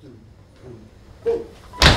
고!